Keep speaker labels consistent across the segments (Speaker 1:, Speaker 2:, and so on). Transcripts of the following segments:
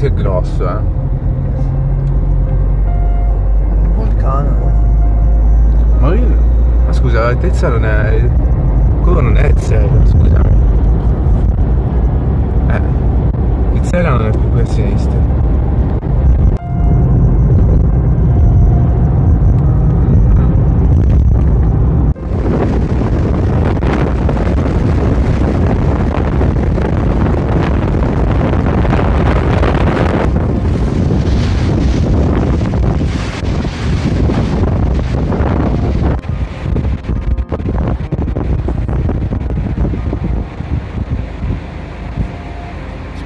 Speaker 1: Questo è grosso, eh.
Speaker 2: Un vulcano.
Speaker 1: Ma, io... ma scusa, l'altezza non è. Quello non è zero, scusa. Eh. Il zero non è più qui a sinistra.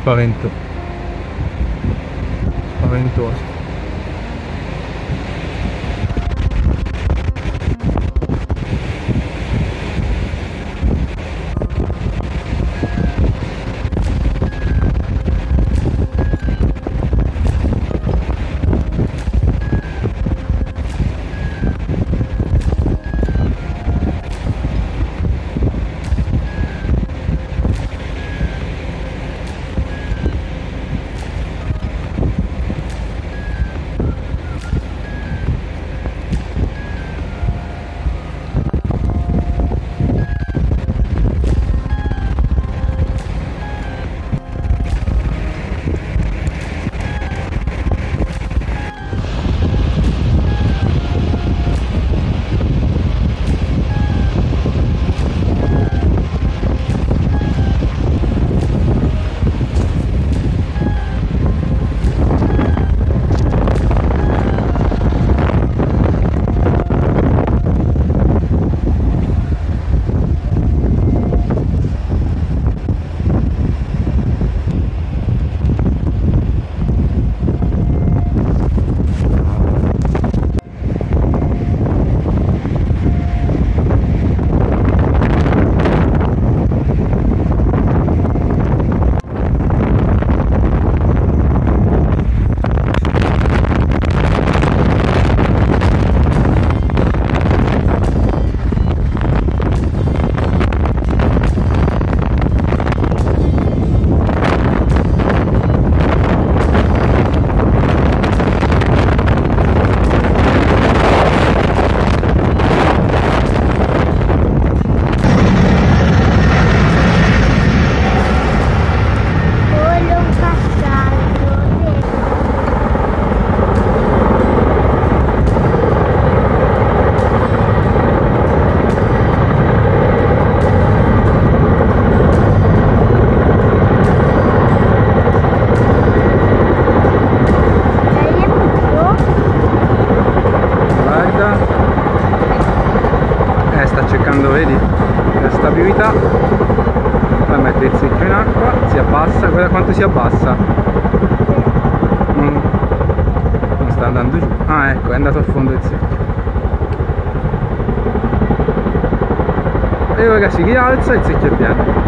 Speaker 1: Spavento. Spaventoso. Cercando, vedi? La stabilità. Poi mette il secchio in acqua, si abbassa, guarda quanto si abbassa. Non, non sta andando giù. Ah ecco, è andato a fondo il secchio. E ora si rialza il secchio è pieno.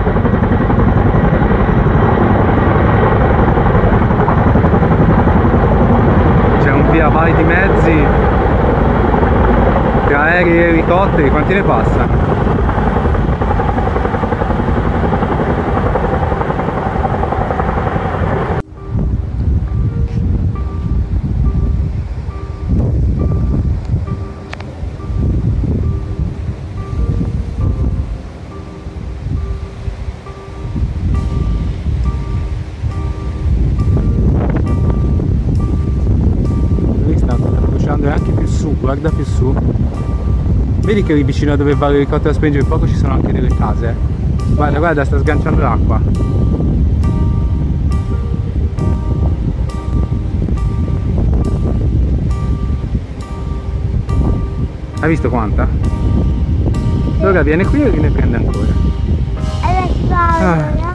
Speaker 1: E elicotteri, quanti ne passa? Lui sta bruciando anche più su, guarda più su. Vedi che lì vicino a dove va l'elicottero a spengere il fuoco ci sono anche delle case? Guarda, guarda, sta sganciando l'acqua. Hai visto quanta? Allora viene qui e ne prende ancora.
Speaker 3: E